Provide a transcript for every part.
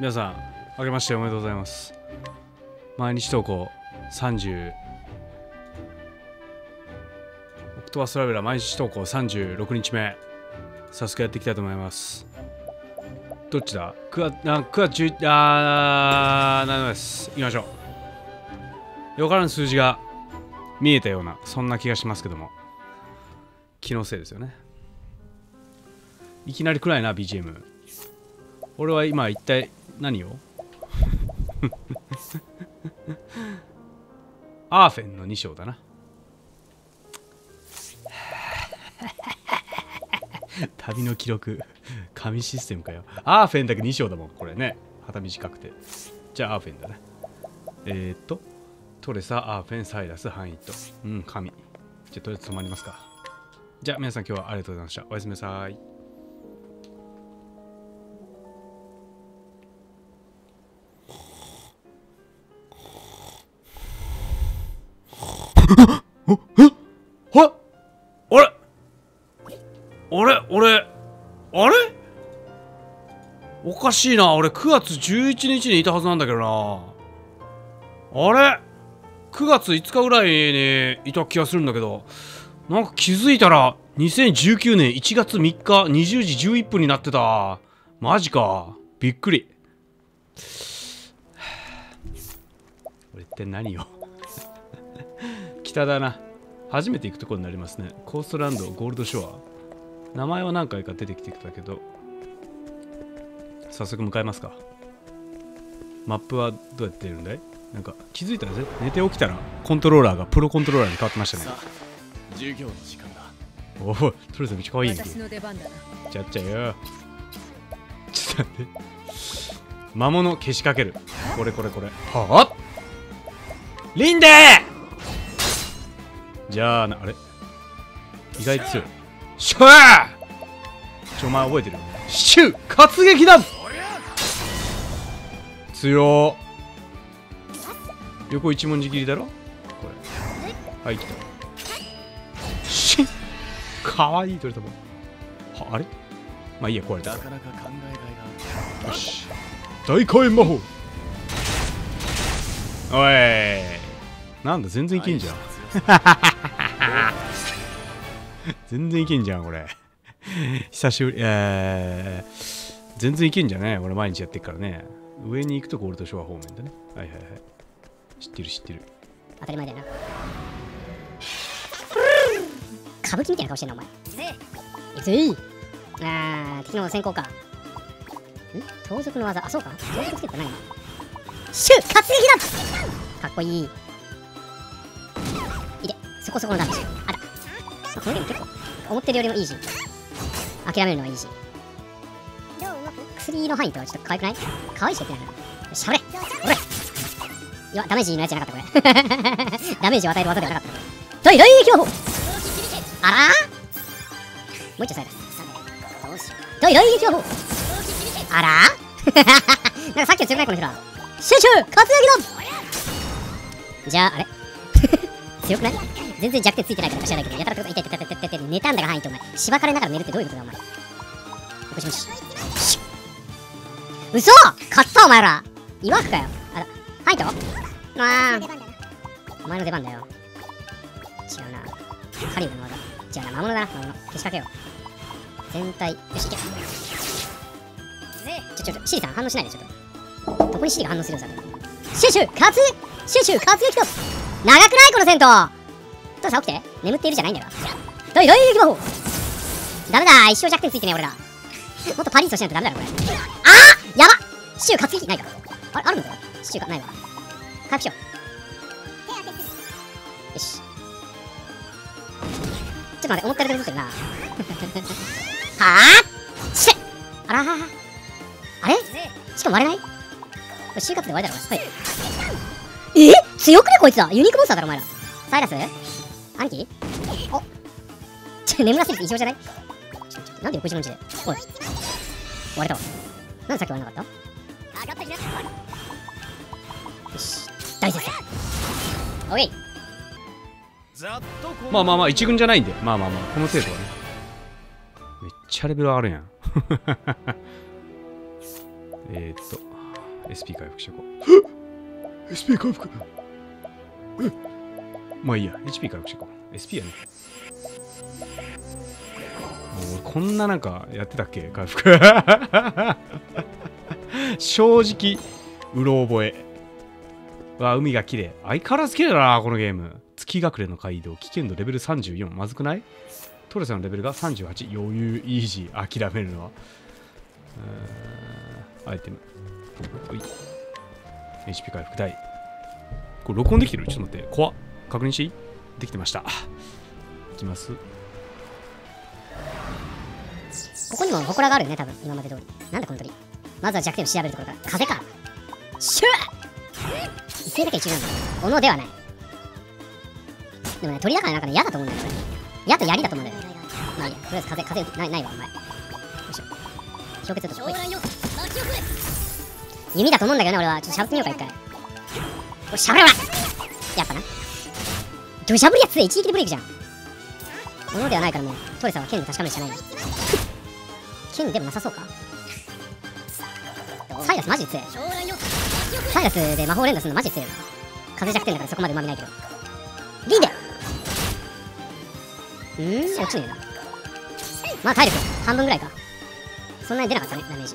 皆さん明けましておめでとうございます毎日投稿30オクトバストラベラー毎日投稿36日目早速やっていきたいと思いますどっちだ ?9 月、あ、9月11、あー、なるです。行きましょう。よからぬ数字が見えたような、そんな気がしますけども。気のせいですよね。いきなり暗いな、BGM。俺は今一体何を？アーフェンの2章だな。旅の記録。紙システムかよ。アーフェンだけ2章だもんこれね。旗短くて。じゃあアーフェンだねえー、っとトレサアーフェンサイラスハンイット。うん紙じゃあとりあえず止まりますか。じゃあ皆さん今日はありがとうございました。おやすみなさい。あれ？俺？あれ？おかしいな。俺9月11日にいたはずなんだけどな。あれ？9月5日ぐらいにいた気がするんだけど。なんか気づいたら2019年1月3日20時11分になってた。マジか。びっくり。俺って何よ。北だな。初めて行くとこになりますね。コーストランドゴールドショア。名前は何回か出てきてたけど早速向かいますか。マップはどうやってやるんだい？なんか気づいたらぜ寝て起きたらコントローラーがプロコントローラーに変わってましたね。授業の時間だ。おおとりあえずめっちゃ可愛いんけ私の出番だな。ちゃっちゃよ。ちょっと待って。魔物消しかける。これこれこれ。はあ？リンデー！じゃあなあれ？意外と強いシューちょお前覚えて。るシュー活撃だ強横一文字切りだろ。これ。はい来た。シュッ。かわいい取れたもん。はあれ？まあいいや壊れたなか。なか考えがいがよし。大火炎魔法。おい。なんだ全然いけんじゃん。全然いけんじゃんこれ。久しぶりえー、全然いけんじゃね俺毎日やってっからね。上に行くとゴールドショア方面だね。はいはいはい。知ってる知ってる。当たり前だよな。歌舞伎みたいな顔してんなお前。いくぜいあー敵の先行か。ん？盗賊の技。あそうか。盗賊つけてないなシュッ！活撃だかっこいい。いでそこそこのダメージまあ、このゲーム結構思ってるよりもいいし諦めるのはいいし薬の範囲とはちょっと可愛くない？可愛いしか言ってないしゃべれ。おれ。いやダメージのやつじゃなかったこれ。ダメージを与える技ではなかった。大大撃魔法あらもう一丁さえだ。大大撃魔法あら なんかさっきの強くないこの人らシュシュ活躍だじゃああれ？強くない？全然弱点ついてないから知らないけどやたらと痛い痛い痛い痛い痛い寝たんだが範囲ってお前しばかれながら寝るってどういうことだお前もしもしシュ嘘勝ったお前ら岩くかよあらハイトあお前の出番だよ違うなカリブの技違うな魔物だな魔物消しかけよう全体よしいけ。ちょちょちょシリさん反応しないでちょっと。どこにシリが反応するんですかシュシュ活シュシュ活撃と長くない？この戦闘。父さん起きて。眠っているじゃないんだよ。どいどい行き魔法ダメだ。一生弱点ついてね俺ら。もっとパリースをしないとダメだろこれ。あー！やばシュー活撃ないか。あれ？あるのかシューがないわ。回復しよう。よし。ちょっと待って思ったより出てるな。はあしあらあれ？しかも割れない？これ就活で終わりだろ。はい。え？強くね？こいつだユニークモンスターだろお前ら。サイラス？兄貴？お？ちょ眠らせるって異常じゃない？なんで横一文字で？おい。割れたわ。なんでさっき割れなかった？よし。大接戦おい。まあまあまあ一軍じゃないんで。まあまあまあこの程度はね。めっちゃレベル上がるやん。えーっと SP 回復していこう。SP 回復。え？まあいいや。HP 回復していこう。SP やね。もうこんななんかやってたっけ？回復。正直うろ覚え。わ海が綺麗。相変わらず綺麗だなこのゲーム。月隠れの街道危険度レベル34まずくない？トレサのレベルが38余裕イージー。諦めるのは。アイテム。ほい。HP 回復大これ録音できてる？ちょっと待って。怖っ。確認しできてました。いきます。ここにも祠があるよね多分今まで通り。なんだこの鳥。まずは弱点を調べるところから。風か。シュッ!一斉だけ一緒なんだ。斧ではない。でもね鳥だからなんかね矢だと思うんだよ矢と槍だと思うんだよ。ねまあいいや。とりあえず風風ないないわお前。よいしょ。氷結とほい。弓だと思うんだけどね俺は。ちょっとしゃぶってみようか一回。おしゃぶれほらやっぱな。土砂降りやつで一撃でブレイクじゃん。斧ではないからもうトレサは剣で確かめるしかない。剣でもなさそうか？サイラスマジで強い。サイラスで魔法連打するのマジで強い。風弱点だからそこまでうまみないけど。リンデうーん落ちねえな。まあ体力半分ぐらいか。そんなに出なかったねダメージ。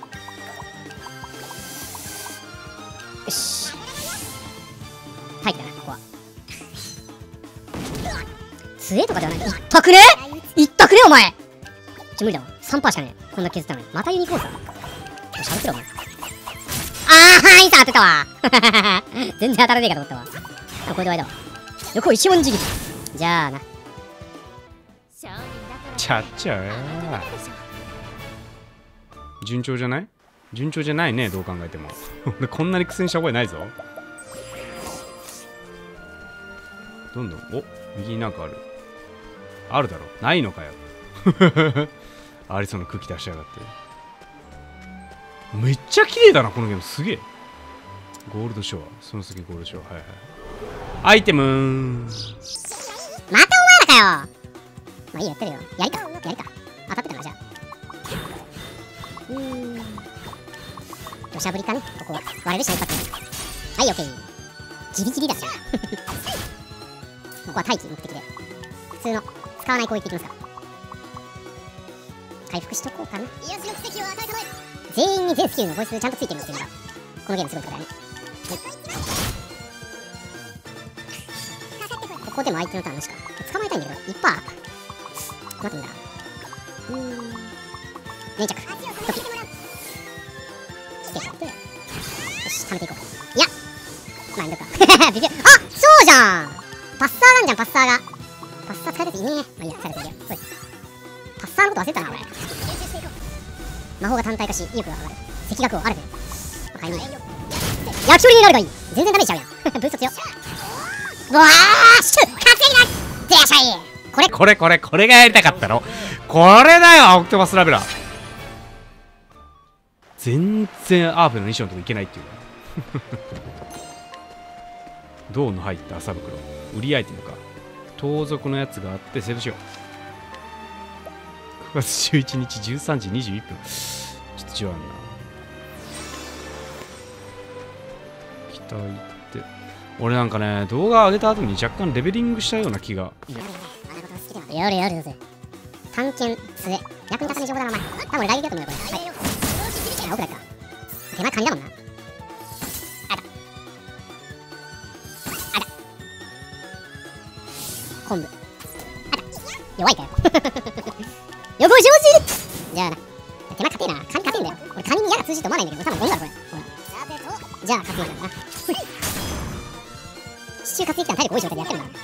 杖とかではない。いったくね。いったくねお前。ちょ無理だわ。3%しかねえ。こんな削ったのにまたユニコーンさしゃべってろお前。あーいさ当てたわ。全然当たらねえかと思ったわ。あこれで終わりだわ。横一文字切り。じゃあな。ちゃっちゃえ。順調じゃない？順調じゃないねどう考えても。俺 こんなに苦戦した覚えないぞ。どんどん。お右になんかある。あるだろないのかよ。ありそうな空気出しやがって。めっちゃ綺麗だなこのゲーム。すげえ。ゴールドショアその次ゴールドショアは。いはい。アイテム。またお前らかよ。まあいいやってるよ。やりかやりか当たってたなじゃあ。うーん。土砂降りかね。ここは。割れるしか一発はいオッケー。ギリギリだ。ここは待機。目的で普通の。使わない攻撃できますから回復しとこうかな。全員に全スキルのボイスちゃんとついてるっていうのがこの。ゲームすごいことだよねはいここでも相手のターンなしか。捕まえたいんだけどいっぱい待ってんだうーんし威力が上がる赤学をあれてまあ買い。に焼き鳥になるがいい。全然ダメージちゃうやんブースト強うわーシュッ稼ぎなでやしゃい。これこれこれこれがやりたかったの。これだよオクトバスラベラ。全然アーフの衣装のとこ行けないっていう。銅の入った麻袋。売りアイテムか。盗賊のやつがあってセーブしよう。9月11日13時21分。ちょっと違うな期待って。俺なんかね動画上げた後に若干レベリングしたような気が。やれやれやれ探検杖。役に立たない情報だなお前多分俺来撃だと思うよこれ。はい。あ奥だった。手前カニだもんな。あら。あら。昆布。あら。弱いかよ。よこしもし。じゃあな。手前勝てえな。カニ通じると思わないんだけど多分ゴンだろこれ。ほらじゃあ勝つんだな。ほい。支柱活躍感体力多い状態でやってるんだ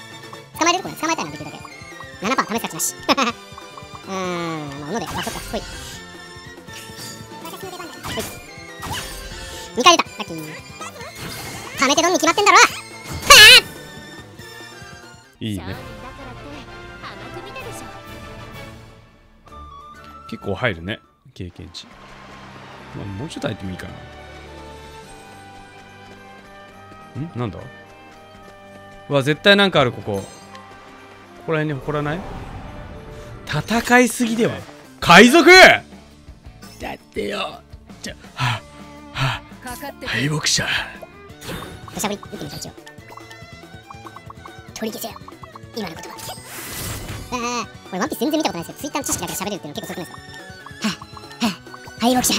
捕まえれるこれ捕まえたいなできるだけ。7%試す価値なし。うーんまあ斧でまあそっかほい。ほい。2回出たラッキー。貯めてどんに決まってんだろいいね。結構入るね経験値、まあ、もうちょっと入ってもいいかな。ん？なんだ？うわ絶対なんかあるここ。ここら辺に誇らない？戦いすぎでは？海賊！だってよ。ちょ。はあは敗北者。土砂降り打ってみた一応取り消せよ。今の言葉。あ あこれワンピース全然見たことないですけどツイッターの知識だけで喋れるっていうの結構すごくないですか？はあ。はあ。敗北者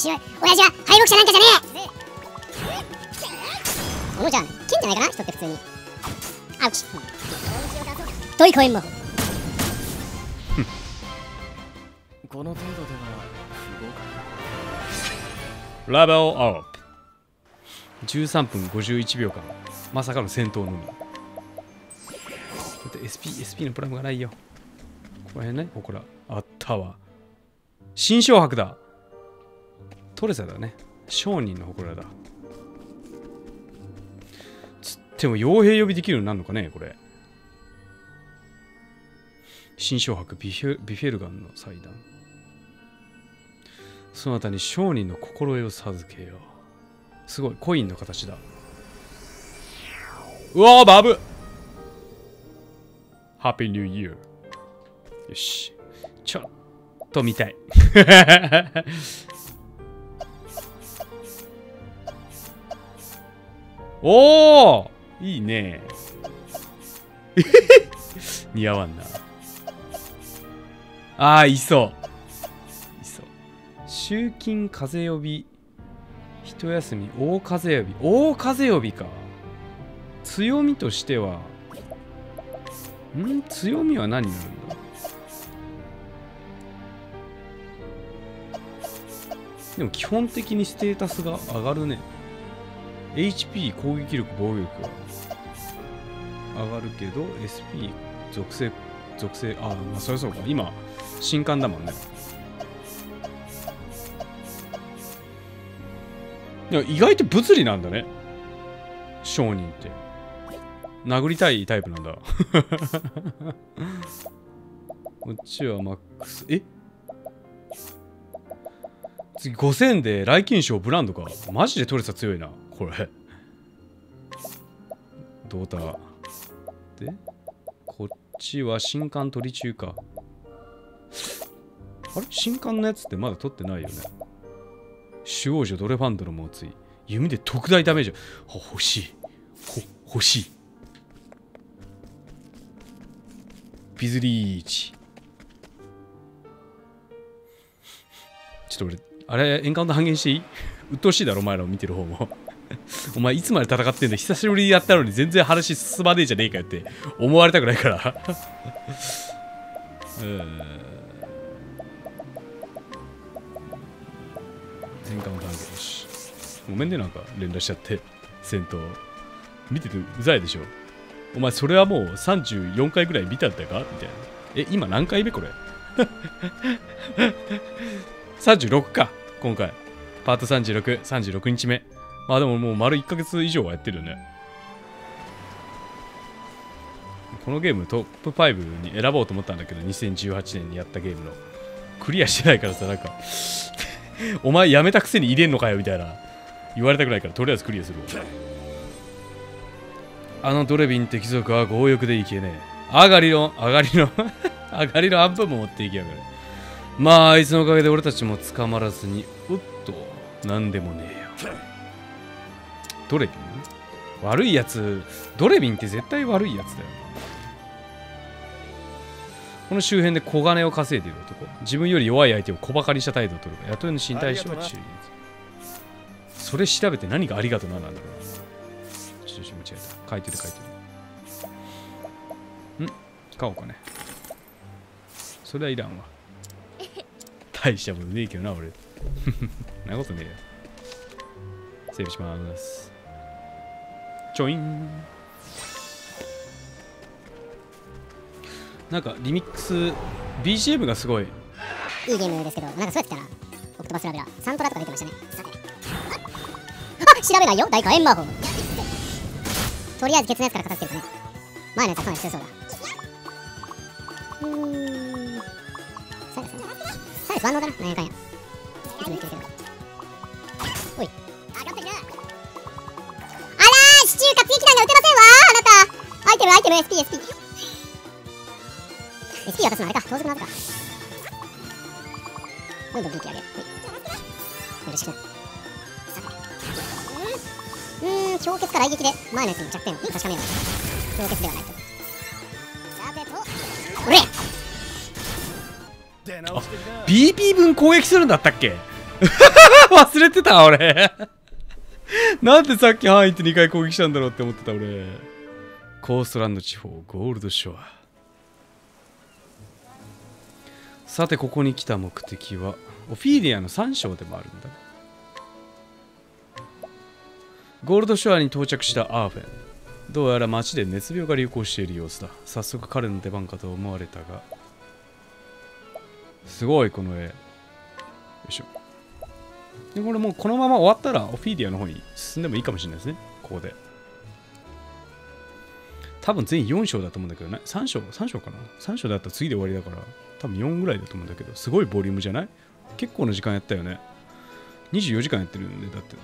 しわ親父は敗北者なんかじゃねえ。このじゃあね金じゃないかな人って普通に。アウチ。トイコエン魔法この程度では不合格。ラベルアップ13分51秒間。まさかの戦闘のみ。だって SP, SP のプラムがないよ。ここら辺ねほこら。あったわ。新章博だ。トレサだね。商人のほこらだ。つっても傭兵呼びできるようになるのかねこれ。新章博ビフビフェルガンの祭壇。そなたに商人の心得を授けよう。すごいコインの形だ。うわーバブ!ハッピーニューイヤーよし。ちょっと見たい。おおいいね。似合わんな。あーいそう。いそう。集金風呼び。一休み大風呼び。大風呼びか。強みとしてはん？強みは何になるんだ？でも基本的にステータスが上がるね。HP 攻撃力防御力上がるけど SP 属性属性あまあそりゃそうか。今新刊だもんね。いや意外と物理なんだね。商人って。殴りたいタイプなんだ。こっちはマックス。え？次5000で来金賞ブランドか。マジでトレサ強いな。これ。ドーターでこっちは新刊取り中か。あれ？新刊のやつってまだ取ってないよね。守護女ドレファンドの猛追弓で特大ダメージ。ほ欲しい。ほ欲しい。ビズリーチ。ちょっと俺あれエンカウント半減していい？鬱陶しいだろお前らを見てる方も。お前いつまで戦ってんだ久しぶりにやったのに全然話進まねえじゃねえかよって思われたくないから。うん。エンカウント半減し。ごめんねなんか連絡しちゃって。戦闘。見ててうざいでしょ。お前それはもう34回ぐらい見たんだか？みたいな。え今何回目これ？36か今回。パート3636日目。まあでももう丸1ヶ月以上はやってるよね。このゲームトップ5に選ぼうと思ったんだけど2018年にやったゲームの。クリアしてないからさなんか。お前やめたくせに入れんのかよみたいな。言われたくないからとりあえずクリアするわ。あのドレビンって貴族は強欲でいけねえ。上がりの上がりの 上がりの半分も持っていきやがる。まああいつのおかげで俺たちも捕まらずにおっとなんでもねえよ。ドレビン悪いやつドレビンって絶対悪いやつだよこの周辺で小金を稼いでいる男。自分より弱い相手を小馬鹿にした態度を取る。雇い主に対しては注意。それ調べて何がありがとうななんだろう。ちょっと間違えた。書いてる書いてる。ん？買おうかね。それはいらんわ。大したことねえけどな俺。なことねえよ。セーブします。ちょいんなんかリミックス BGM がすごいいいゲームですけど、なんかそうやってたら、オクトバスラベラ、サントラとか出てましたね。さて。あ調べないよ大火炎魔法。とりあえずケツのやつから片付けるかね。前のやつはかなり強そうだ。うーん。サイレスサイレス万能だな、なんやかんや。いつも言ってるけど。シチュー活撃弾が撃てませんわ。あなた。アイテム、アイテム、SP、SP。SP 渡すのあれか、盗賊のはずか。どんどん元気上げ。る。はい。嬉しく。なるさて。うーん。氷結から雷撃で。前のやつに弱点。を確かめよう。氷結ではないと。さてと。おれ。出直してきな BP 分攻撃するんだったっけ？忘れてた俺。なんでさっき範囲って2回攻撃したんだろうって思ってた俺。コーストランド地方ゴールドショア。さてここに来た目的はオフィーリアの3章でもあるんだゴールドショアに到着したアーフェン。どうやら街で熱病が流行している様子だ。早速彼の出番かと思われたが。すごいこの絵。よいしょ。でこれもうこのまま終わったらオフィディアの方に進んでもいいかもしれないですね。ここで。多分全員4章だと思うんだけどね。3章3章かな。3章だったら次で終わりだから多分4ぐらいだと思うんだけどすごいボリュームじゃない？結構な時間やったよね。24時間やってるよねだって。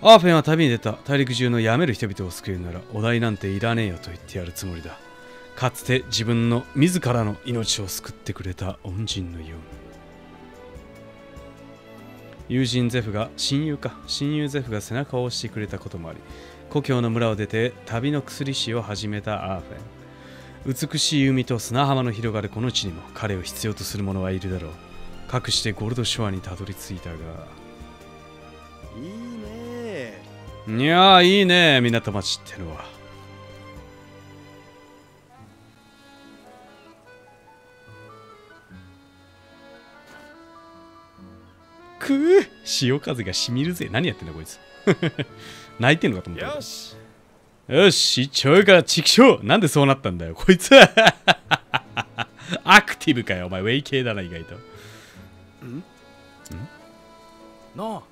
アーフェンは旅に出た。大陸中の辞める人々を救えるならお題なんていらねえよと言ってやるつもりだ。かつて自分の自らの命を救ってくれた恩人のように。友人ゼフが親友か親友ゼフが背中を押してくれたこともあり故郷の村を出て旅の薬師を始めたアーフェン。美しい海と砂浜の広がるこの地にも彼を必要とする者はいるだろう。かくしてゴールドショアにたどり着いたが。いいね。いやーいいね港町ってのはくー。潮風がしみるぜ。何やってんだこいつ。泣いてんのかと思ったよし。よし一丁からチキショー。なんでそうなったんだよこいつ。アクティブかよお前。ウェイ系だな意外と。なあ。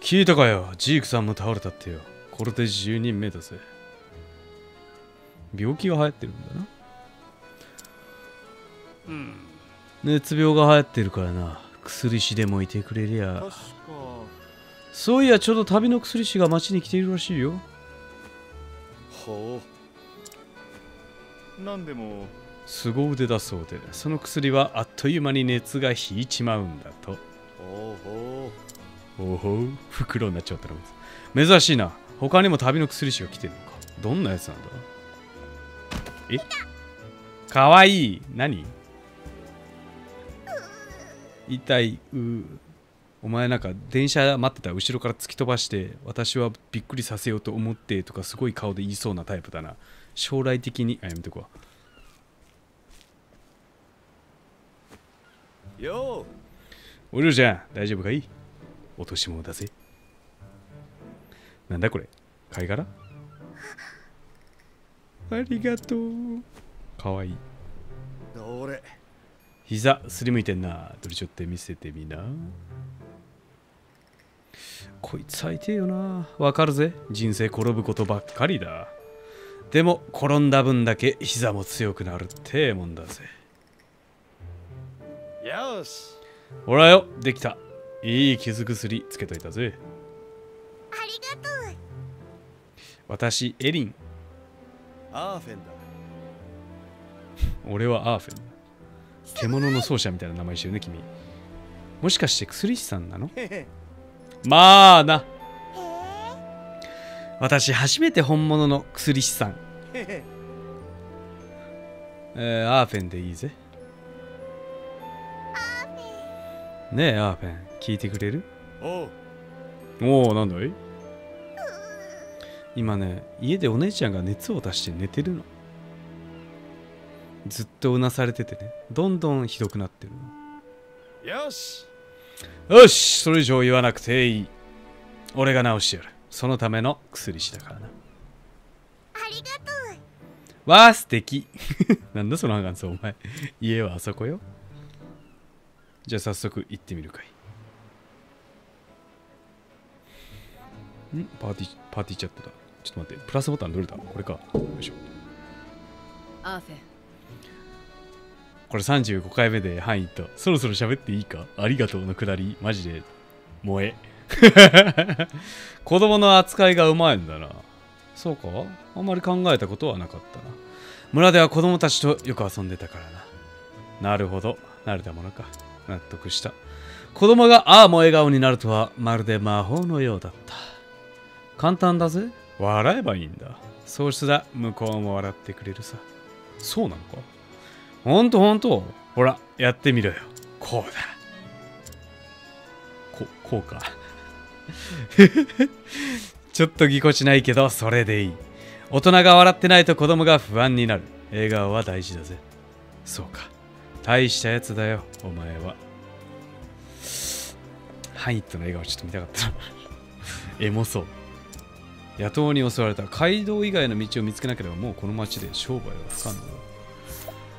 聞いたかよ。ジークさんも倒れたってよ。これで10人目だぜ。病気が流行ってるんだな。うん。熱病が流行ってるからな薬師でもいてくれりゃ。そういやちょうど旅の薬師が町に来ているらしいよ。ほう。なんでも。凄腕だそうで。その薬はあっという間に熱が引いちまうんだと。ほうほおほう袋になっちゃったの珍しいな。他にも旅の薬師が来てるのか。どんなやつなんだ？え？かわいい。何？痛い。うーお前なんか電車待ってたら後ろから突き飛ばして私はびっくりさせようと思ってとかすごい顔で言いそうなタイプだな。将来的に。あやめとくわ。う。よおるじゃん大丈夫かい？落とし物だぜ。なんだこれ？貝殻？ありがとう。かわいい。うどれ膝すりむいてんな。どれちょって見せてみな。こいつ最低よな。わかるぜ。人生転ぶことばっかりだ。でも転んだ分だけ膝も強くなるってもんだぜ。よし。ほらよ。できた。いい傷薬つけといたぜ。ありがとう。私エリン。アーフェンだ俺はアーフェン獣の奏者みたいな名前してるね君。もしかして薬師さんなの？まあな。私初めて本物の薬師さん、えーアーフェンでいいぜ。ねえアーフェン。聞いてくれる？おおなんだい？今ね家でお姉ちゃんが熱を出して寝てるのずっとうなされててね。どんどんひどくなってるの。よし。よし。それ以上言わなくていい。俺が治してやる。そのための薬師だからな。ありがとう。わあ素敵。なんだその感想お前。家はあそこよ。じゃあ早速行ってみるかい。ん？パーティーパーティーチャットだちょっと待って。プラスボタンどれだ？これか。よいしょ。アーフェンこれ35回目で範囲とそろそろ喋っていいか？ありがとうのくだりマジで。萌え。子供の扱いがうまいんだな。そうか？あんまり考えたことはなかったな。村では子供たちとよく遊んでたからな。なるほど。慣れたものか。納得した。子供がああも笑顔になるとはまるで魔法のようだった。簡単だぜ。笑えばいいんだ。そうしたら向こうも笑ってくれるさ。そうなのか？ほんとほんとほらやってみろよ。こうだ。ここうか。ちょっとぎこちないけどそれでいい。大人が笑ってないと子供が不安になる。笑顔は大事だぜ。そうか。大したやつだよお前は。ハイットの笑顔ちょっと見たかったな。エモそう。野党に襲われた街道以外の道を見つけなければもうこの町で商売は不可能だ。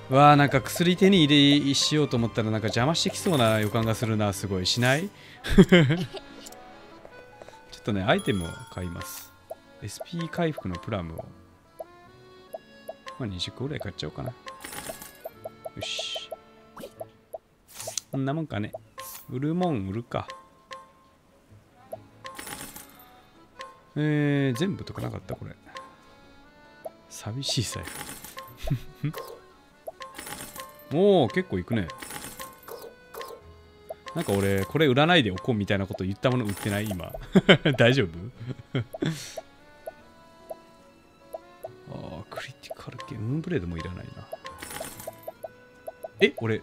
わあなんか薬手に入れしようと思ったらなんか邪魔してきそうな予感がするなすごい。しない？ちょっとねアイテムを買います。SP 回復のプラムを。まあ20個ぐらい買っちゃおうかな。よし。こんなもんかね。売るもん売るか。えー、全部とかなかったこれ。寂しい財布。おお結構いくね。なんか俺これ売らないでおこうみたいなこと言ったもの売ってない今。大丈夫？ああクリティカル系ムーンブレードもいらないな。え俺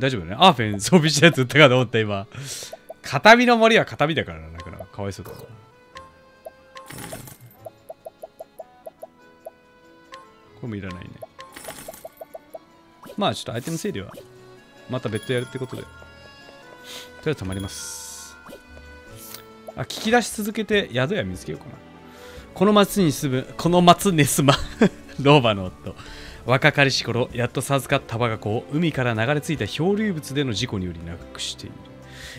大丈夫だね。アーフェン装備したやつ売ったかと思った今。片身の森は片身だからなかかわいそうだな。これもいらないね。まあちょっとアイテム整理はまた別途やるってことで。とりあえず止まります。あ聞き出し続けて宿屋見つけようかな。この町に住むこの松ネスマ老婆の夫。若かりし頃やっと授かった我が子を海から流れ着いた漂流物での事故により亡くしている。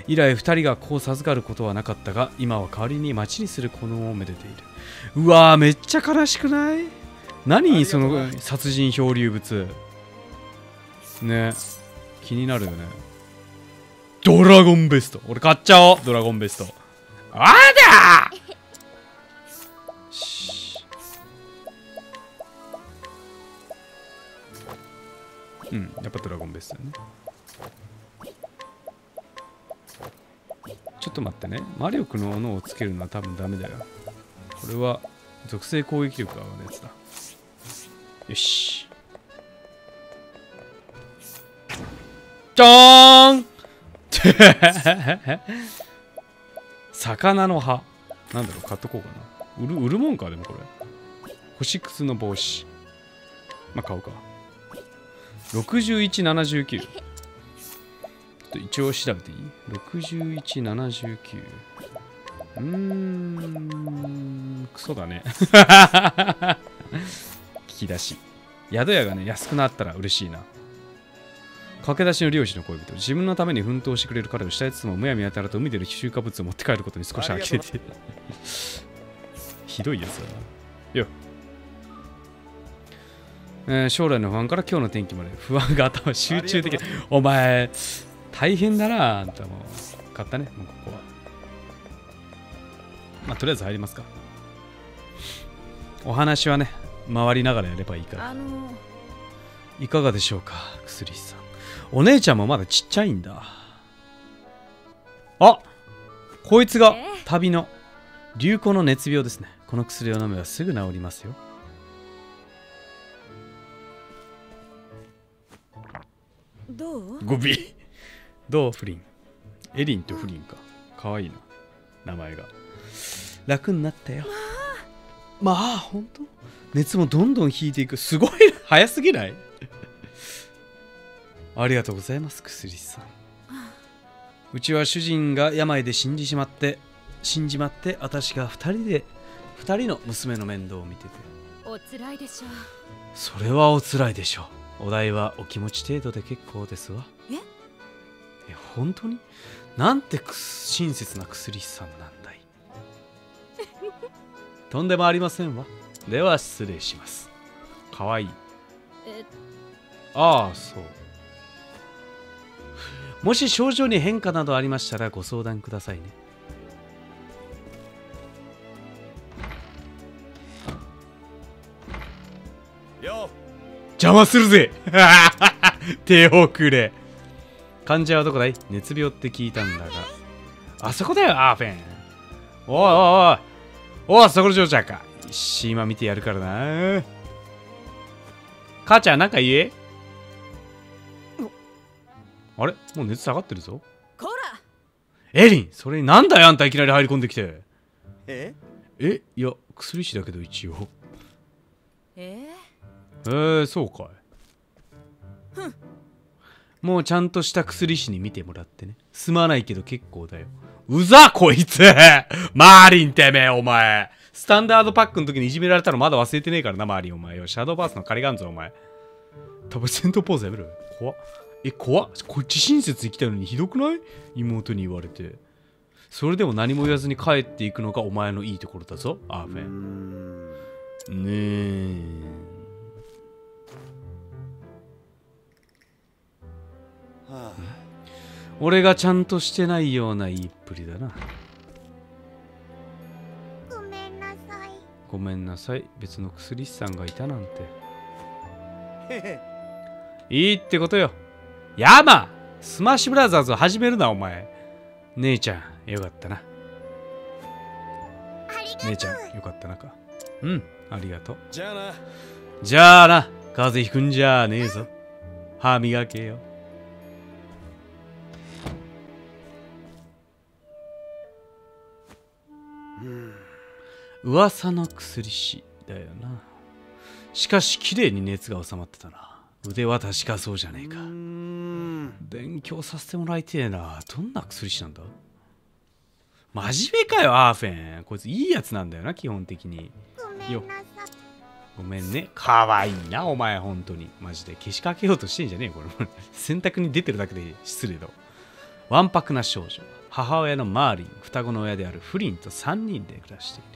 以来二人が子を授かることはなかったが今は代わりに町にする子供をめでている。うわーめっちゃ悲しくない？何その殺人漂流物。ね。気になるよね。ドラゴンベスト。俺買っちゃおう。ドラゴンベスト。あだうんやっぱドラゴンベストよね。ちょっと待ってね。魔力の斧をつけるのは多分ダメだよ。これは属性攻撃力が上がるやつだ。よし。じゃーん 魚の葉。なんだろう買っとこうかな。売る売るもんかでもこれ。星屑の帽子。まあ買うか。6179ちょっと一応調べていい ?6179 うーんクソだね。聞き出し。宿屋がね安くなったら嬉しいな。駆け出しの漁師の恋人。自分のために奮闘してくれる彼をしたやつもむやみやたらと海での集荷物を持って帰ることに少し呆れてひどいやつだな。よ。えー将来の不安から今日の天気まで。不安が頭集中的。お前大変だなあんたも買ったねもうここは。まあとりあえず入りますか。お話はね回りながらやればいいから。あのいかがでしょうか薬師さんお姉ちゃんもまだちっちゃいんだ。あこいつがえ？旅の流行の熱病ですね。この薬を飲めばすぐ治りますよ。どう？ゴビ。どう？フリンエリンとフリンか。かわいいな。名前が。楽になったよ。まあ本当？熱もどんどん引いていく。すごいな。早すぎない？ありがとうございます薬師さん。うちは主人が病で死んじしまって死んじまって私が二人で二人の娘の面倒を見てて。おつらいでしょう。それはおつらいでしょう。お代はお気持ち程度で結構ですわ。え？え本当に？なんて親切な薬師さんなんだい。とんでもありませんわ。では失礼します。かわいい。え？ああそうもし症状に変化などありましたらご相談くださいね。よ邪魔するぜ。手をくれ。患者はどこだい？熱病って聞いたんだが。あそこだよアーフェン。おいおいおい。おいそこの嬢ちゃんか。今見てやるからな。母ちゃんなんか言え？あれ？もう熱下がってるぞ。こらエリンそれになんだよあんたいきなり入り込んできて。え？え？いや薬師だけど一応。え？えー、そうかい。もうちゃんとした薬師に見てもらってね。すまないけど結構だよ。うざこいつ。マーリンてめえお前。スタンダードパックの時にいじめられたのまだ忘れてねえからなマーリン。お前よ。シャドーバースの借りがんぞお前。多分戦闘ポーズやめろよ怖っえ怖っ。こっち親切に来たのにひどくない？妹に言われて。それでも何も言わずに帰っていくのがお前のいいところだぞ。アーフェン。ねえ。はあ俺がちゃんとしてないような言いっぷりだな。ごめんなさい。ごめんなさい。別の薬師さんがいたなんて。いいってことよヤマスマッシュブラザーズを始めるなお前。姉ちゃんよかったな。姉ちゃんよかったなか。うんありがとう。じゃあな。じゃあな風邪ひくんじゃねえぞ。歯磨けよ。噂の薬師だよな。しかし綺麗に熱が収まってたな腕は確かそうじゃねえか勉強させてもらいてえなどんな薬師なんだ？真面目かよアーフェンこいついいやつなんだよな基本的にごめんなさいごめんね。かわいいな、お前、本当に。マジで。消しかけようとしてんじゃねえよ、これ。選択に出てるだけで失礼だわ。わんぱくな少女。母親のマーリン、双子の親であるフリンと3人で暮らしている。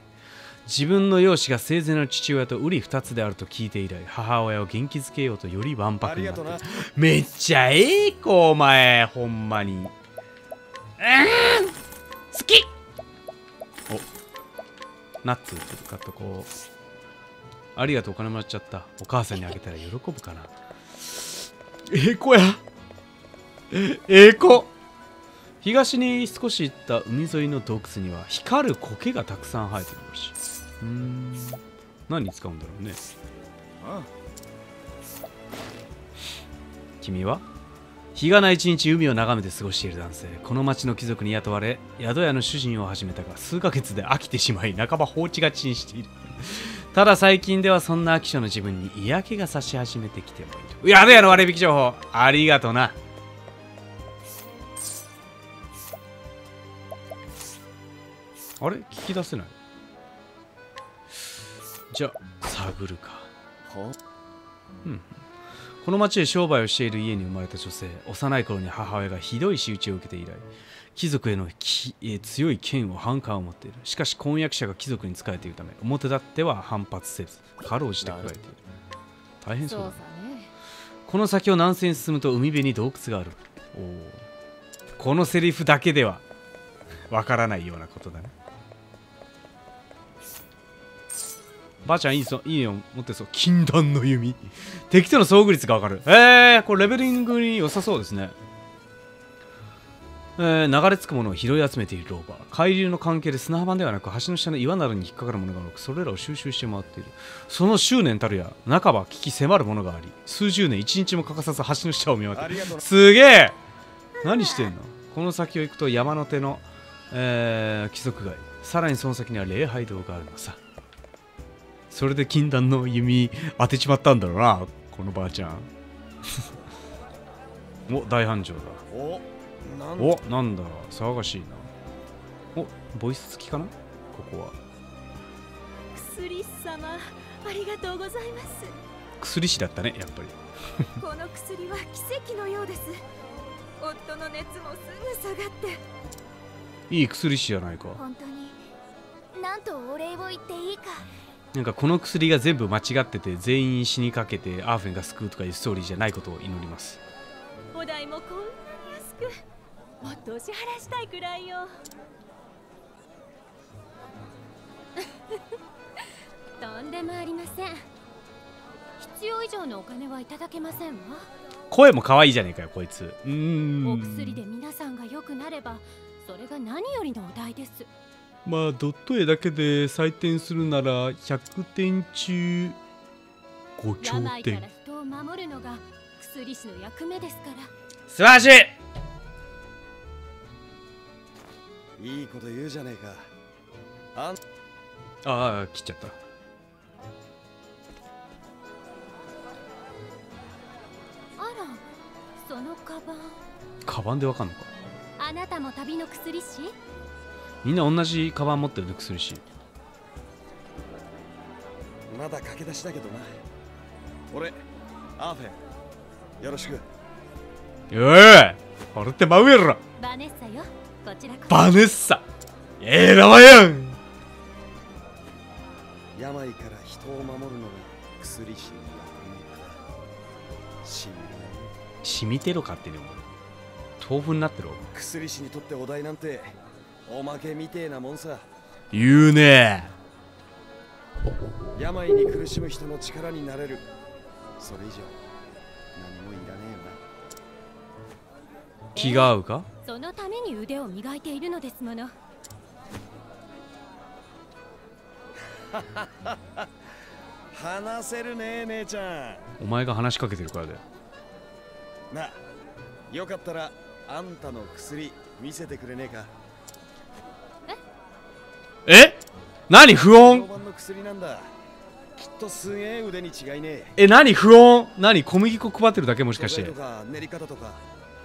自分の容姿が生前の父親と瓜二つであると聞いて以来、母親を元気づけようとよりわんぱくになっているなめっちゃええ子、お前、ほんまに。うーん、好きお、ナッツ買っとこう。ありがとう、お金もらっちゃった。お母さんにあげたら喜ぶかな。ええ子や。ええ子。東に少し行った海沿いの洞窟には光る苔がたくさん生えてるらしい。うーん。何に使うんだろうね。あ君は？日がな一日海を眺めて過ごしている男性。この町の貴族に雇われ宿屋の主人を始めたが数ヶ月で飽きてしまい半ば放置がちにしている。ただ最近ではそんな飽き性の自分に嫌気がさし始めてきてもいる。宿屋の割引情報。ありがとな。あれ？聞き出せない？じゃあ探るか。はこの町で商売をしている家に生まれた女性幼い頃に母親がひどい仕打ちを受けて以来貴族へのきえー強い剣を反感を持っている。しかし婚約者が貴族に仕えているため表立っては反発せずかろうじて加えている。大変そうだね。この先を南西に進むと海辺に洞窟がある。おー。このセリフだけではわからないようなことだねばあちゃんいいぞいいよ持ってそう。禁断の弓。敵との遭遇率がわかる。えー、これレベリングに良さそうですね。えー流れ着くものを拾い集めているローバー。海流の関係で砂浜ではなく橋の下の岩などに引っかかるものが多くそれらを収集して回っている。その執念たるや半ば危機迫るものがあり数十年一日も欠かさず橋の下を見渡る。すげえ！何してんの？この先を行くと山の手の、えー貴族街さらにその先には礼拝堂があるのさそれで禁断の弓当てちまったんだろうなこのばあちゃん。お大繁盛だ。おなんおなんだ。騒がしいな。おボイス付きかな？ここは。薬師様ありがとうございます。薬師だったねやっぱり。この薬は奇跡のようです。夫の熱もすぐ下がって。いい薬師じゃないか。本当になんとお礼を言っていいかなんかこの薬が全部間違ってて全員死にかけてアーフェンが救うとかいうストーリーじゃないことを祈ります。お代もこんなに安くもっとお支払いしたいくらいよ。とんでもありません。必要以上のお金はいただけませんわ。声も可愛いじゃねえかよこいつ。うーん。お薬で皆さんが良くなればそれが何よりのお題ですまあドット絵だけで採点するなら100点中5頂病から点人を守るのが薬師の役目ですから。素晴らしい！いいこと言うじゃねえか。あん。ああ切っちゃった。あらそのカバン。カバンでわかんのか。あなたも旅の薬師？みんな同じカバン持ってるね薬師。まだ駆け出しだけどな。俺アーフェン。よろしく。おい俺って真上やろ。バネッサよ。こちらバネッサ。ええ名前やん。病から人を守るのが薬師の役目か。死ぬね染みてろかってるも。ん豆腐になってる薬師にとってお題なんておまけみてえなもんさ。言うね。病に苦しむ人の力になれる。それ以上何もいらね気が合うか？そのために腕を磨いているのですもの。えな話せるね姉ちゃお前が話しかけてるからだよ。んなよかったらあんたの薬見せてくれねえか？え？何不評穏きっとすげえ腕に違いねえ。え何不穏？何小麦粉配ってるだけ？もしかして。とか練り方とか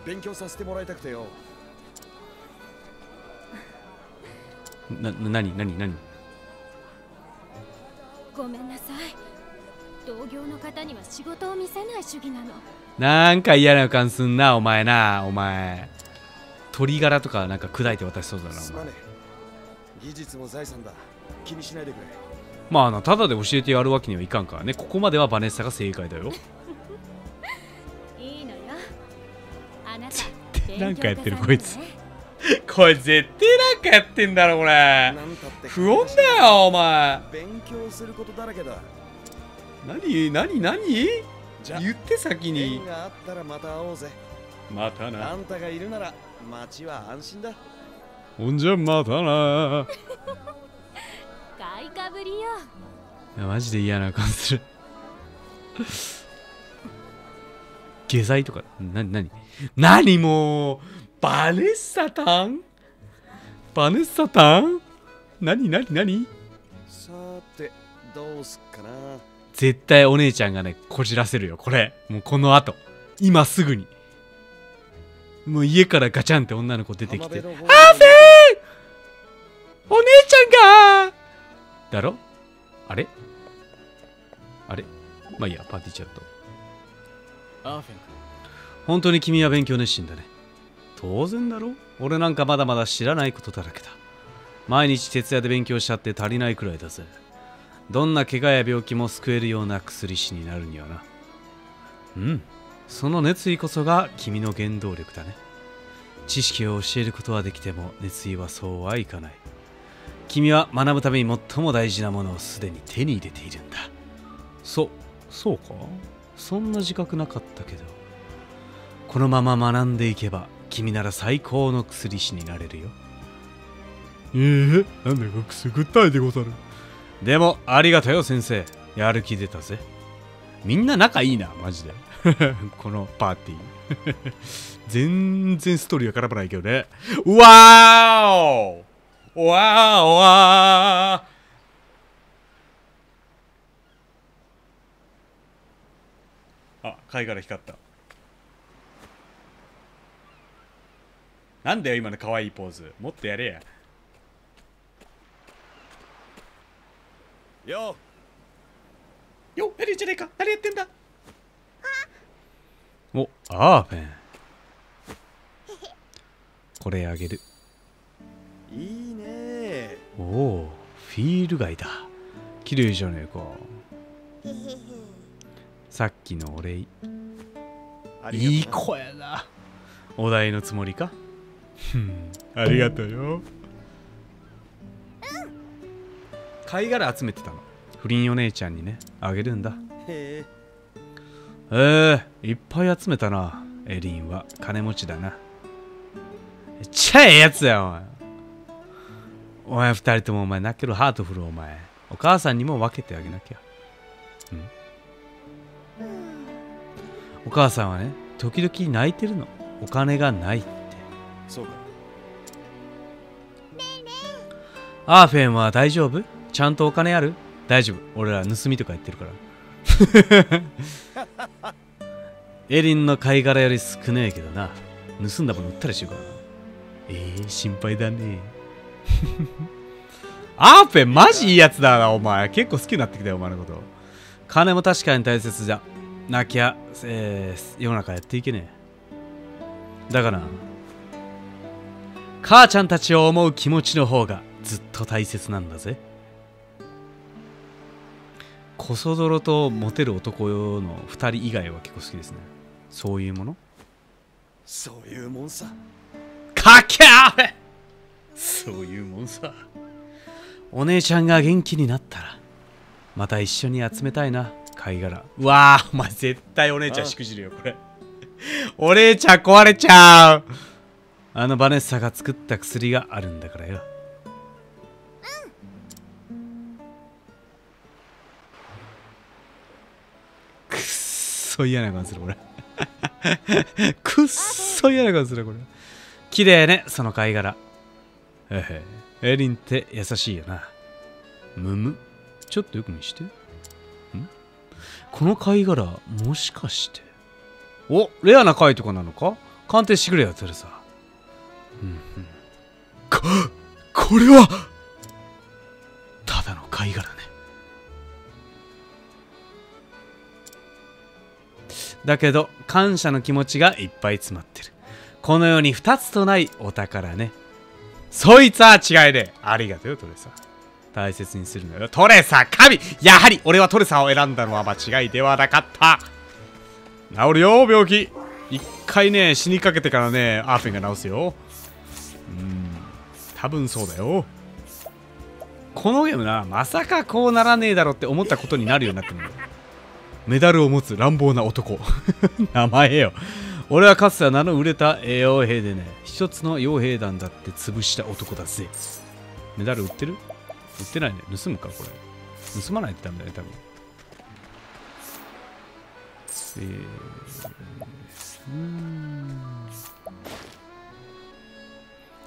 勉強させてもらいたくてよ。なな何何何？ごめんなさい。同業の方には仕事を見せない主義なの。なんか嫌な予感すんなお前なお前。鶏ガラとかなんか砕いて渡しそうだなお前技術も財産だ。気にしないでくれ。まああのただで教えてやるわけにはいかんからね。ここまではバネッサが正解だよ。いいのよ。あなたなんかやってるこいつ。これ絶対なんかやってんだろこれ。不穏だよお前。勉強することだらけだ。何何何？じゃあ言って先に。縁があったらまた会おうぜ。またな。あんたがいるなら町は安心だほんじゃまたな買いかぶりよいやマジで嫌な感じする下剤とかなになに何もうバネッサタンバネッサタン何何何さてどうすっかな絶対お姉ちゃんがねこじらせるよこれもうこの後今すぐにもう家からガチャンって女の子出てきて浜辺の方ハーフェお姉ちゃんが。だろ？あれ？あれ？まあいいやパーティーチャット。アーフェン本当に君は勉強熱心だね。当然だろ？俺なんかまだまだ知らないことだらけだ。毎日徹夜で勉強しちゃって足りないくらいだぜ。どんな怪我や病気も救えるような薬師になるにはな。うん。その熱意こそが君の原動力だね。知識を教えることはできても熱意はそうはいかない君は学ぶために最も大事なものをすでに手に入れているんだ。そそうか？そんな自覚なかったけど。このまま学んでいけば君なら最高の薬師になれるよ。ええ？なんだかくすぐったいでござる。でもありがとうよ先生。やる気出たぜ。みんな仲いいなマジで。このパーティー。全然ストーリーは絡まないけどね。うわー！おわーわー。あ貝殻光った。なんだよ今の可愛いポーズ。もっとやれや。よ。よやるじゃねえか。何やってんだ。おアーフェン。これあげる。いいね。おおフィール街だ綺麗じゃねえか。さっきのお礼。いい子やなお題のつもりか？ありがとうよ。貝殻集めてたの。不倫お姉ちゃんにね。あげるんだ。へえ。えー、いっぱい集めたな。エリンは。金持ちだな。ちゃええやつやお前お前二人ともお前泣けるハートフルお前。お母さんにも分けてあげなきゃ。うん。お母さんはね時々泣いてるの。お金がないって。そうか。アーフェンは大丈夫？ちゃんとお金ある？大丈夫。俺ら盗みとかやってるから。エリンの貝殻より少ねえけどな。盗んだもの売ったりしようかな。えー、心配だね アーフェンマジいいやつだなお前。結構好きになってきたよお前のこと。金も確かに大切じゃ。なきゃ、えー世の中やっていけねえ。だから母ちゃんたちを思う気持ちの方がずっと大切なんだぜ。コソ泥とモテる男の2人以外は結構好きですね。そういうもの？そういうもんさ。かっけーそういうもんさ。お姉ちゃんが元気になったらまた一緒に集めたいな貝殻。うわあお前絶対お姉ちゃんしくじるよこれ。お姉ちゃん壊れちゃう。あのバネッサが作った薬があるんだからよ。くっそ嫌な感じするこれ。くっそ嫌な感じする これ。綺麗ねその貝殻へへ。エリンって優しいよな。むむちょっとよく見して。ん？この貝殻もしかして。おレアな貝とかなのか？鑑定してくれよテレサ。うんうん。ここれは！ただの貝殻ね。だけど感謝の気持ちがいっぱい詰まってる。この世に二つとないお宝ねそいつは違いでありがとうよトレサ大切にするのよ。トレサ神。やはり俺はトレサを選んだのは間違いではなかった。治るよ病気。一回ね死にかけてからねアーフェンが治すよ。うん。多分そうだよ。このゲームなまさかこうならねえだろって思ったことになるようになってるんだよ。メダルを持つ乱暴な男。名前よ。俺はかつては名の売れた傭兵でね一つの傭兵団だって潰した男だぜ。メダル売ってる？売ってないね。盗むかこれ。盗まないとダメだね多分。えー、うーん。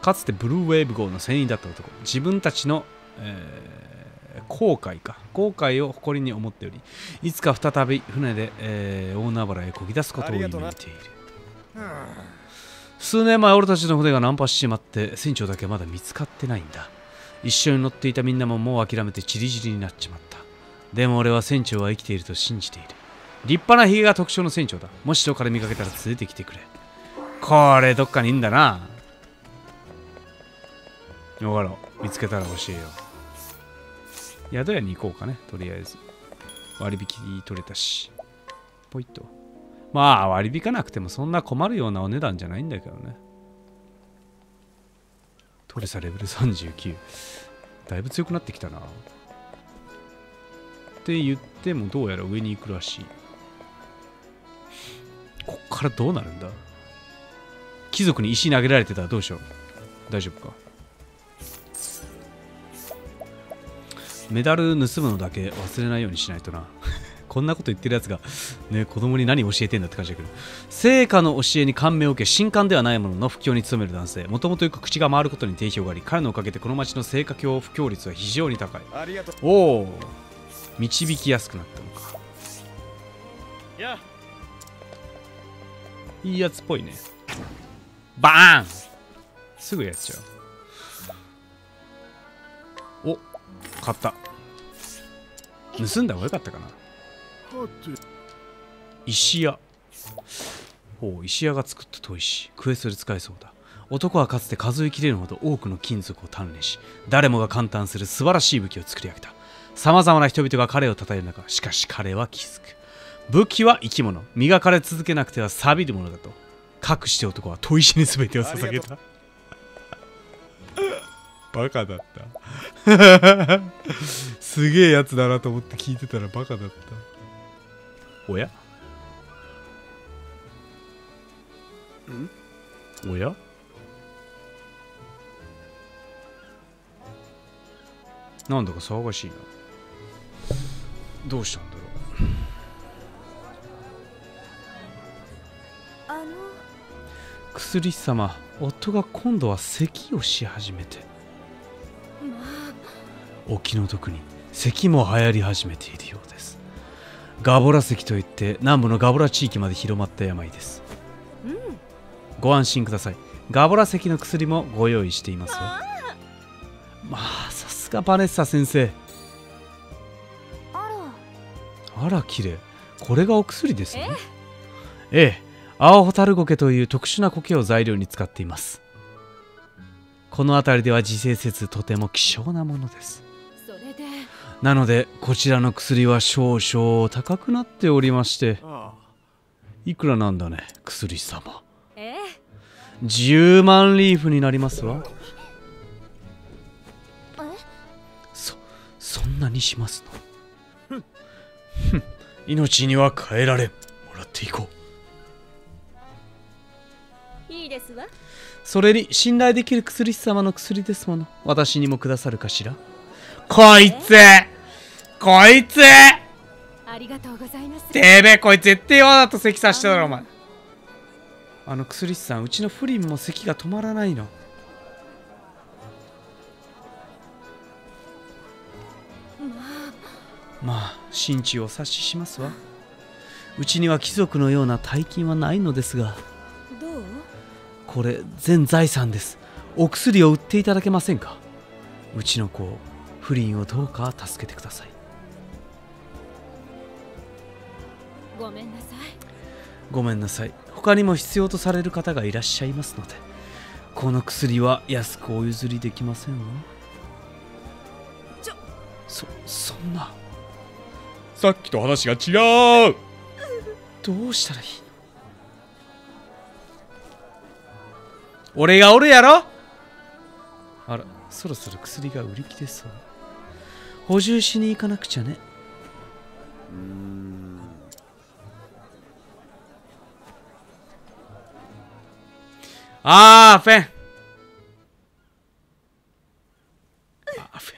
かつてブルーウェーブ号の船員だった男。自分たちの、えー後悔か。後悔を誇りに思っておりいつか再び船で、えー大海原へ漕ぎ出すことを夢見ている。数年前俺たちの船が難破しちまって船長だけまだ見つかってないんだ。一緒に乗っていたみんなももう諦めてチリチリになっちまった。でも俺は船長は生きていると信じている。立派なヒゲが特徴の船長だ。もしどっかで見かけたら連れてきてくれ。これどっかにいんだな。よかろう。見つけたら教えよう。宿屋に行こうかねとりあえず。割引取れたし。ポイッと。まあ割り引かなくてもそんな困るようなお値段じゃないんだけどね。トレサレベル39だいぶ強くなってきたな。って言ってもどうやら上に行くらしい。こっからどうなるんだ？貴族に石投げられてたらどうしよう？大丈夫か？メダル盗むのだけ忘れないようにしないとな。こんなこと言ってるやつがね子供に何教えてんだって感じだけど。聖火の教えに感銘を受け新刊ではないものの布教に努める男性。もともとよく口が回ることに定評があり彼のおかげでこの町の聖火教布教率は非常に高い。ありがとう。おお導きやすくなったのか。や。いいやつっぽいね。バーン。すぐやっちゃう。お買った。盗んだ方がよかったかな石屋。おう石屋が作った砥石。クエストで使えそうだ。男はかつて数えきれるほど多くの金属を鍛錬し誰もが感嘆する素晴らしい武器を作り上げた。さまざまな人々が彼を称える中しかし彼は気づく。武器は生き物。磨かれ続けなくては錆びるものだと。かくして男は砥石に全てを捧げた。バカだった。すげえやつだなと思って聞いてたらバカだったおや？おや？なんだか騒がしいな。どうしたんだろう？あの。薬師様夫が今度は咳をし始めて。まあ。お気の毒に咳も流行り始めているようですガボラ咳といって南部のガボラ地域まで広まった病です。うん。ご安心ください。ガボラ咳の薬もご用意していますよ。まあさすがバネッサ先生。あら。あら綺麗。これがお薬ですね。ええ。青ホタルゴケという特殊な苔を材料に使っています。この辺りでは自生せずとても希少なものですなのでこちらの薬は少々高くなっておりましていくらなんだね薬師様。ええ。10万リーフになりますわ。え？そそんなにしますの？ふん。命には変えられん。もらっていこう。いいですわ。それに信頼できる薬師様の薬ですもの。私にもくださるかしら？こいつ。こいつ。ありがとうございます。てめえこいつ絶対わざと咳さしてただろお前。あの薬師さんうちのフリンも咳が止まらないの。まあ。心中を察ししますわ。うちには貴族のような大金はないのですが。どう？これ全財産です。お薬を売っていただけませんか？うちの子不倫をどうか助けてください。ごめんなさい。ごめんなさい。他にも必要とされる方がいらっしゃいますのでこの薬は安くお譲りできませんわ。ちょそそんな。さっきと話が違う。どうしたらいいの？俺がおるやろ？あらそろそろ薬が売り切れそう補充しに行かなくちゃね。あーフェン。あーフェン。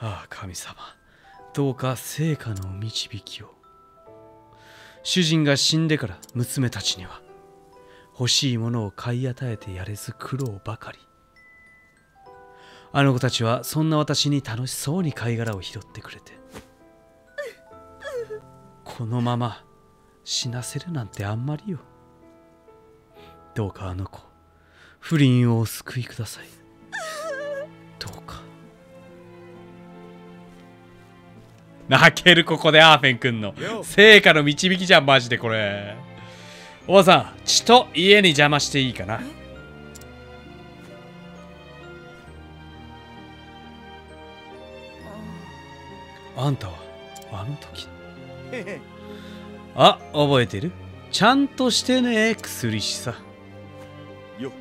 ああ神様。どうか成果の導きを。主人が死んでから娘たちには。欲しいものを買い与えてやれず苦労ばかり。あの子たちはそんな私に楽しそうに貝殻を拾ってくれて。このまま死なせるなんてあんまりよ。どうかあの子不倫をお救いください。どうか。泣けるここでアーフェン君の。成果の導きじゃんマジでこれ。おばさん血と家に邪魔していいかなあんたはあの時。あ覚えてる？ちゃんとしてね薬師さ。よ。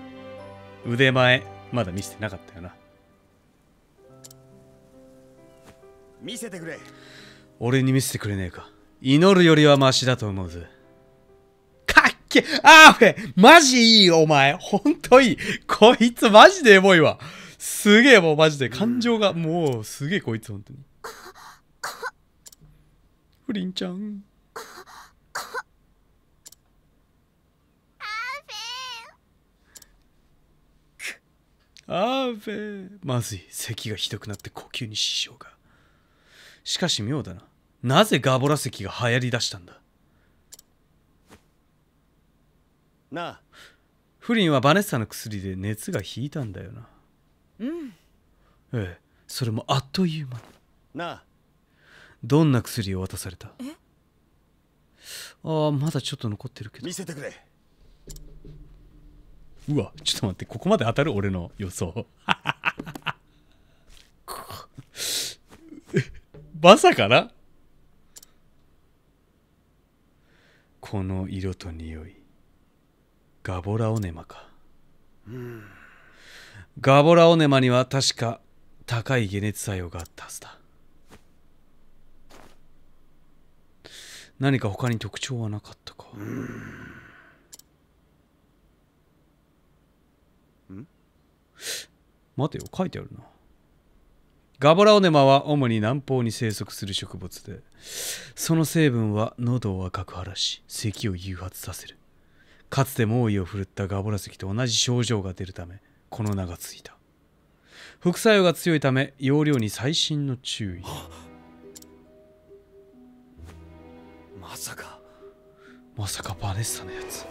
腕前まだ見せてなかったよな。見せてくれ。俺に見せてくれねえか。祈るよりはマシだと思うぜ。かっけあーフェマジいいお前。ほんといいこいつマジでエモいわ。すげえもうマジで。感情がもうすげえこいつほんとにフリンちゃん。あーフェまずい。咳がひどくなって呼吸に支障が。しかし妙だな。なぜガボラ咳が流行りだしたんだ？なあ。フリンはバネッサの薬で熱が引いたんだよな。うん。ええ。それもあっという間に。なあどんな薬を渡された？ああまだちょっと残ってるけど。見せてくれ。うわちょっと待ってここまで当たる俺の予想。まさかな？この色と匂い。ガボラオネマか。ガボラオネマには確か高い解熱作用があったはずだ何か他に特徴はなかったか。待てよ書いてあるな。ガボラオネマは主に南方に生息する植物でその成分は喉を赤く晴らし咳を誘発させる。かつて猛威を振るったガボラ石と同じ症状が出るためこの名がついた。副作用が強いため容量に細心の注意まさか。まさかバネッサのやつ。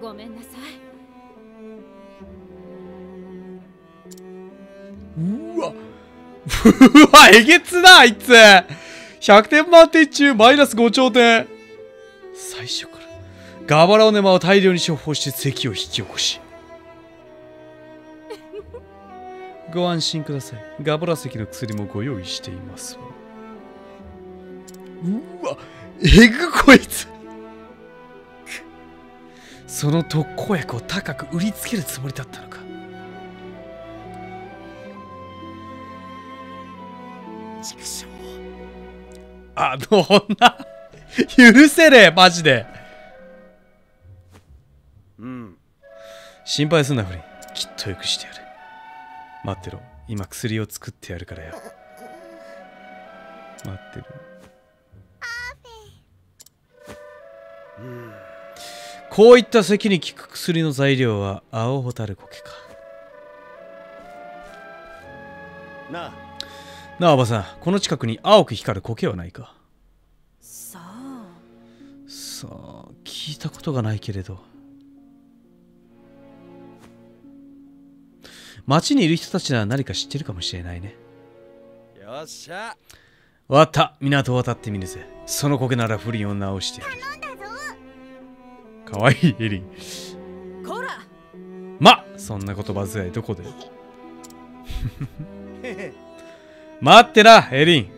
ごめんなさい。うわ。うわえげつなあいつ。100点満点中マイナス5頂点。最初から。ガバラオネマを大量に処方して咳を引き起こし。ご安心ください。ガバラ石の薬もご用意していますわうわえぐこいつ。その特効薬を高く売りつけるつもりだったのか。畜生あの女。許せねえマジで。うん。心配すんなフリン。きっとよくしてやる。待ってろ。今薬を作ってやるからよ待ってるこういった咳に効く薬の材料は青ホタルコケか。なあ。なあおばさん。この近くに青く光る苔はないか。さあさあ聞いたことがないけれど。町にいる人たちなら何か知ってるかもしれないね。よっしゃ。わかった。港を渡ってみるぜ。その苔なら不倫を直してやるかわいいエリン。こら。まそんな言葉遣いどこで？待ってなエリン。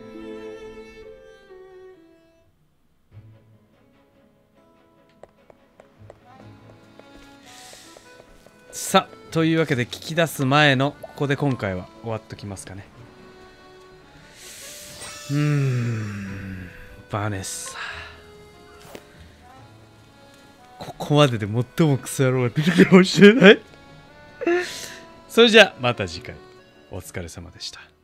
さあというわけで聞き出す前のここで今回は終わっときますかね。うーんバネッサここまでで最もクソ野郎が出てくるかもしれない。それじゃあまた次回。お疲れ様でした。